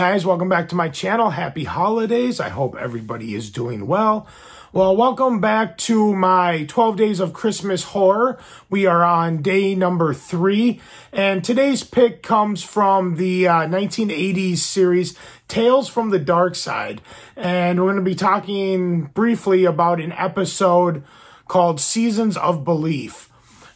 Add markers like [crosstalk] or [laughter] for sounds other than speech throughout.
Guys, welcome back to my channel. Happy holidays. I hope everybody is doing well. Well, welcome back to my 12 days of Christmas horror. We are on day number three, and today's pick comes from the uh, 1980s series Tales from the Darkside. And we're going to be talking briefly about an episode called Seasons of Belief.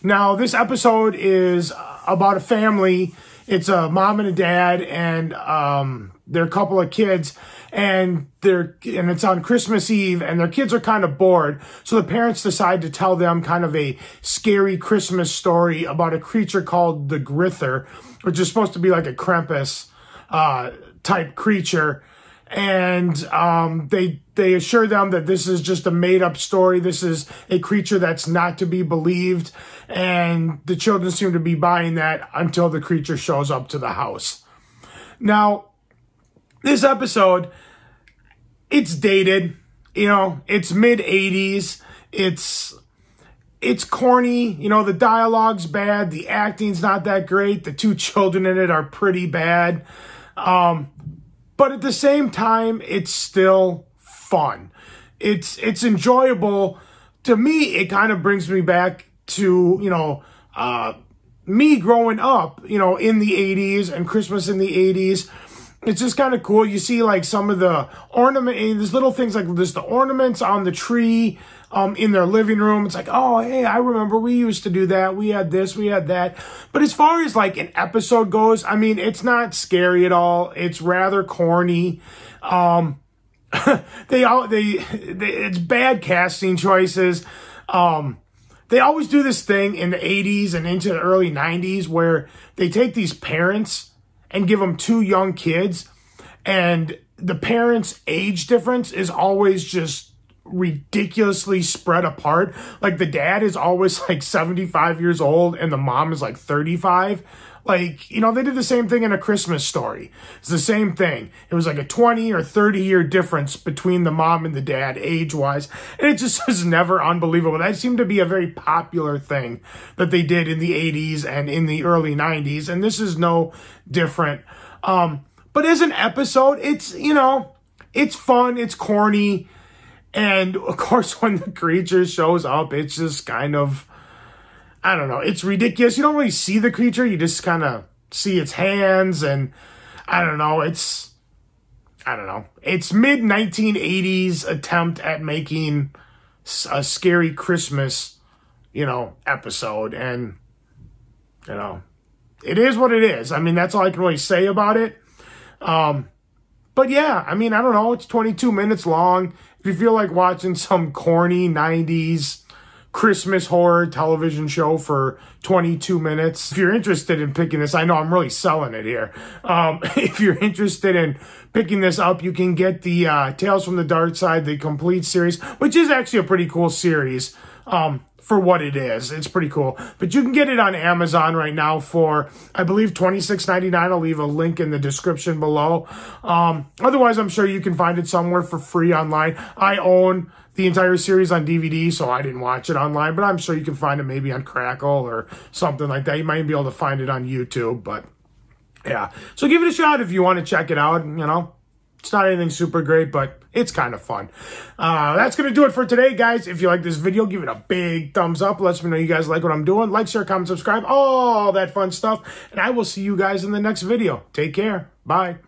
Now, this episode is about a family it's a mom and a dad and um, their couple of kids and they're and it's on Christmas Eve and their kids are kind of bored. So the parents decide to tell them kind of a scary Christmas story about a creature called the Grither, which is supposed to be like a Krampus uh, type creature and um, they they assure them that this is just a made up story. This is a creature that's not to be believed, and the children seem to be buying that until the creature shows up to the house. Now, this episode, it's dated. You know, it's mid '80s. It's it's corny. You know, the dialogue's bad. The acting's not that great. The two [laughs] children in it are pretty bad. Um, but at the same time, it's still fun. It's it's enjoyable. To me, it kind of brings me back to, you know, uh, me growing up, you know, in the 80s and Christmas in the 80s. It's just kind of cool. You see like some of the ornament, there's little things like this, the ornaments on the tree, um, in their living room. It's like, oh, hey, I remember we used to do that. We had this, we had that. But as far as like an episode goes, I mean, it's not scary at all. It's rather corny. Um, [laughs] they all, they, they, it's bad casting choices. Um, they always do this thing in the 80s and into the early 90s where they take these parents and give them two young kids. And the parents' age difference is always just ridiculously spread apart. Like the dad is always like 75 years old and the mom is like 35. Like, you know, they did the same thing in a Christmas story. It's the same thing. It was like a 20 or 30 year difference between the mom and the dad age wise. And it just [laughs] was never unbelievable. That seemed to be a very popular thing that they did in the 80s and in the early 90s. And this is no different. Um, but as an episode, it's, you know, it's fun. It's corny and of course, [laughs] when the creature shows up, it's just kind of, I don't know, it's ridiculous. You don't really see the creature, you just kind of see its hands, and I don't know, it's, I don't know, it's mid 1980s attempt at making a scary Christmas, you know, episode, and, you know, it is what it is. I mean, that's all I can really say about it. Um, but yeah, I mean, I don't know. It's 22 minutes long. If you feel like watching some corny 90s Christmas horror television show for 22 minutes, if you're interested in picking this, I know I'm really selling it here. Um, [laughs] if you're interested in picking this up, you can get the uh, Tales from the Darkside, the complete series, which is actually a pretty cool series. Um, for what it is. It's pretty cool. But you can get it on Amazon right now for, I believe, twenty six ninety nine. I'll leave a link in the description below. Um, otherwise, I'm sure you can find it somewhere for free online. I own the entire series on DVD, so I didn't watch it online, but I'm sure you can find it maybe on Crackle or something like that. You might be able to find it on YouTube, but yeah. So give it a shot if you want to check it out, you know. It's not anything super great, but it's kind of fun. Uh, that's going to do it for today, guys. If you like this video, give it a big thumbs up. Let me know you guys like what I'm doing. Like, share, comment, subscribe, all that fun stuff. And I will see you guys in the next video. Take care. Bye.